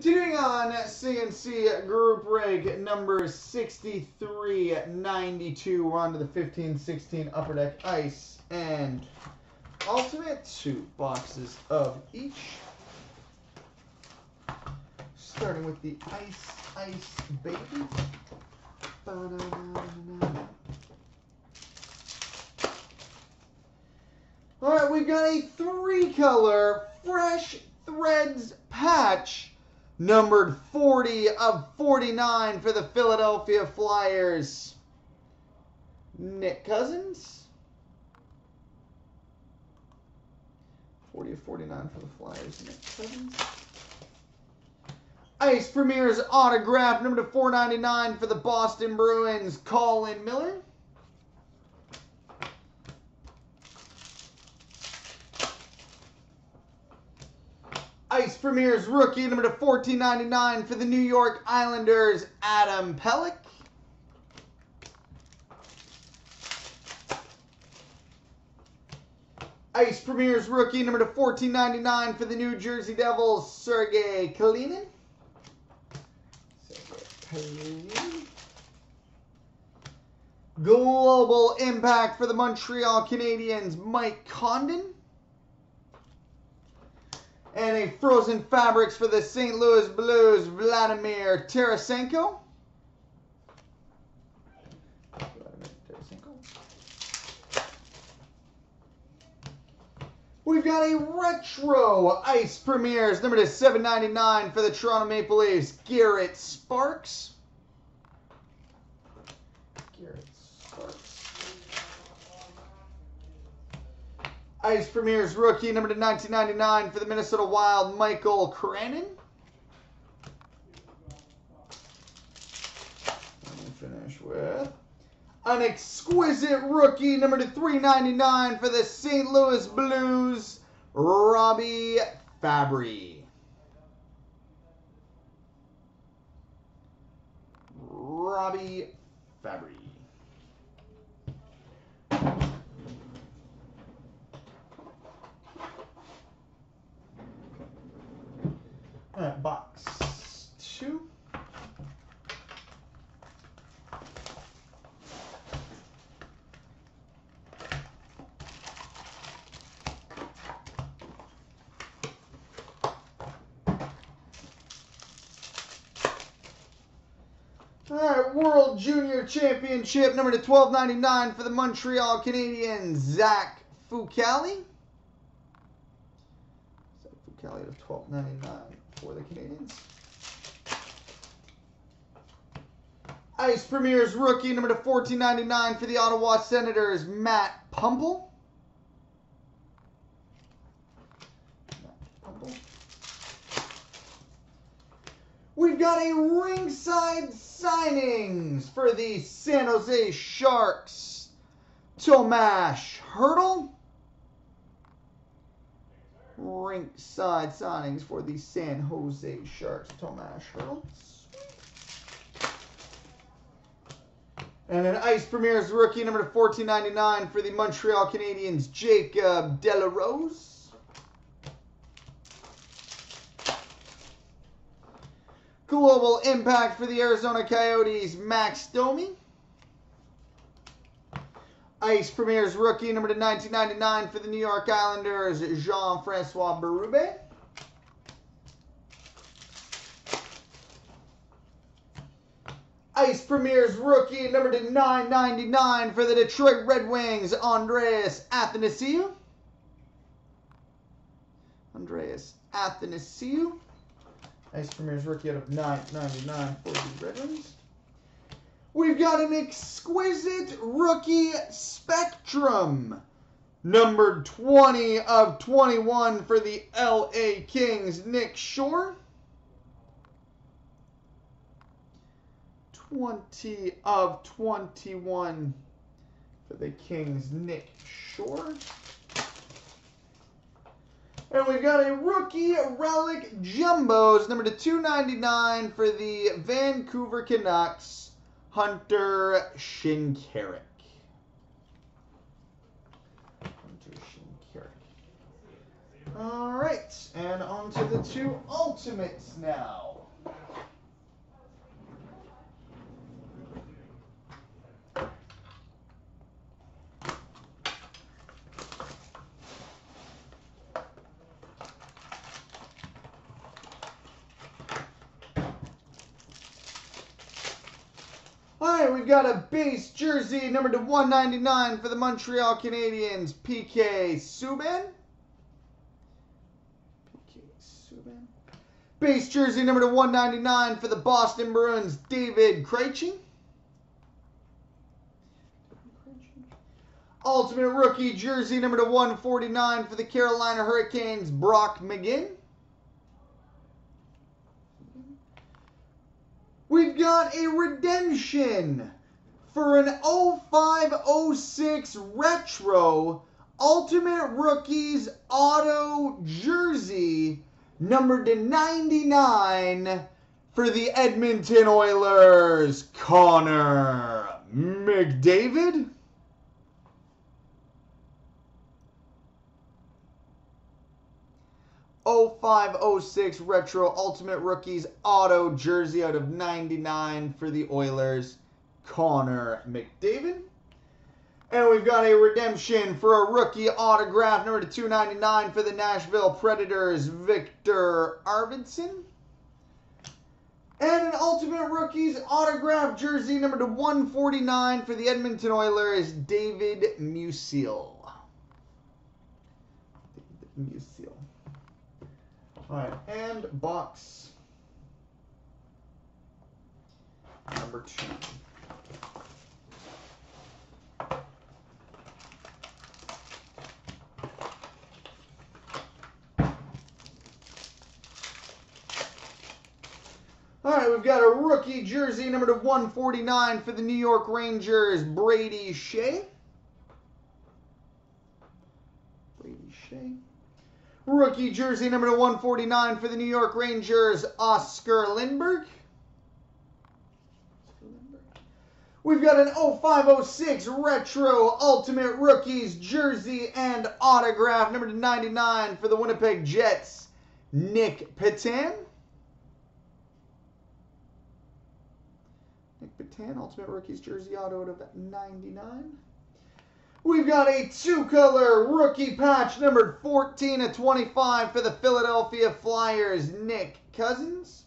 Continuing on CNC Group Break number 6392. We're on to the 1516 Upper Deck Ice and Ultimate. Two boxes of each. Starting with the Ice Ice Baby. All right, we've got a three color fresh threads patch numbered 40 of 49 for the Philadelphia Flyers. Nick Cousins. 40 of 49 for the Flyers. Nick Cousins. Ice Premier's autograph number to 499 for the Boston Bruins. Colin Miller. Ice Premier's rookie number to 1499 for the New York Islanders, Adam Pelech. Ice Premier's rookie number to 1499 for the New Jersey Devils, Sergei Kalinin. Global Impact for the Montreal Canadiens, Mike Condon and a Frozen Fabrics for the St. Louis Blues, Vladimir Tarasenko. We've got a retro Ice Premieres, number to 799 for the Toronto Maple Leafs, Garrett Sparks. Garrett Ice Premier's rookie, number to 1999 for the Minnesota Wild, Michael Keranen. finish with an exquisite rookie, number to 399 for the St. Louis Blues, Robby Fabbri. Robby Fabbri. Box two. All right, World Junior Championship number to 1299 for the Montreal Canadiens, Zach Fucale. Zach Fucale of 1299 for the Canadiens. Ice Premier's rookie number to 1499 for the Ottawa Senators, Matt Puempel. We've got a ringside signings for the San Jose Sharks, Tomas Hertl ringside signings for the San Jose Sharks, Tomas Hertl. And an Ice Premier's rookie number to 1499 for the Montreal Canadiens, Jacob de la Rose. la Rose. Global Impact for the Arizona Coyotes, Max Domi. Ice Premier's rookie number to 1999 for the New York Islanders, Jean-Francois Berube. Ice Premier's rookie number to 999 for the Detroit Red Wings, Andreas Athanasiou. Andreas Athanasiou. Ice Premier's rookie out of 999 for the Red Wings. We've got an exquisite rookie spectrum. Numbered 20 of 21 for the LA Kings, Nick Shore. 20 of 21 for the Kings, Nick Shore. And we've got a rookie relic jumbos, number to 299 for the Vancouver Canucks, Hunter Shinkaruk. Hunter Shinkaruk. All right, and on to the two ultimates now. All right, we've got a base jersey number to 199 for the Montreal Canadiens, PK Subban. PK Subban. Base jersey number to 199 for the Boston Bruins, David Krejci. Ultimate rookie jersey number to 149 for the Carolina Hurricanes, Brock McGinn. We've got a redemption for an 0506 Retro Ultimate Rookies Auto Jersey numbered to 99 for the Edmonton Oilers, Connor McDavid. Oh five oh six retro ultimate rookies auto jersey out of 99 for the Oilers, Connor McDavid. And we've got a redemption for a rookie autograph number to 299 for the Nashville Predators, Viktor Arvidsson. And an Ultimate Rookies autograph jersey number to 149 for the Edmonton Oilers, David Musil. David Musil. All right, and box number two. All right, we've got a rookie jersey number to 149 for the New York Rangers, Brady Skjei. Brady Skjei. Rookie jersey number to 149 for the New York Rangers, Oscar Lindberg. We've got an 0506 Retro Ultimate Rookies jersey and autograph number to 99 for the Winnipeg Jets, Nic Petan. Nic Petan, Ultimate Rookies jersey auto of 99. We've got a two-color rookie patch numbered 14 of 25 for the Philadelphia Flyers, Nick Cousins.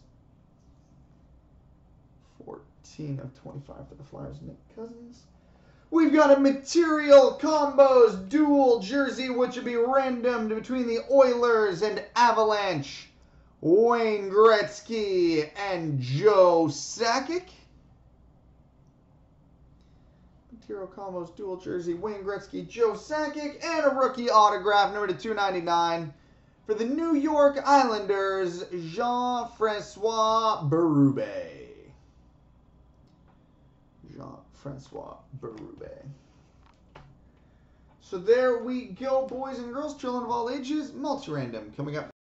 14 of 25 for the Flyers, Nick Cousins. We've got a material combos dual jersey, which would be random between the Oilers and Avalanche. Wayne Gretzky and Joe Sakic. Material combos dual jersey, Wayne Gretzky, Joe Sakic, and a rookie autograph number to 299 for the New York Islanders, Jean-Francois Berube. Jean-Francois Berube. So there we go, boys and girls, children of all ages, multi-random coming up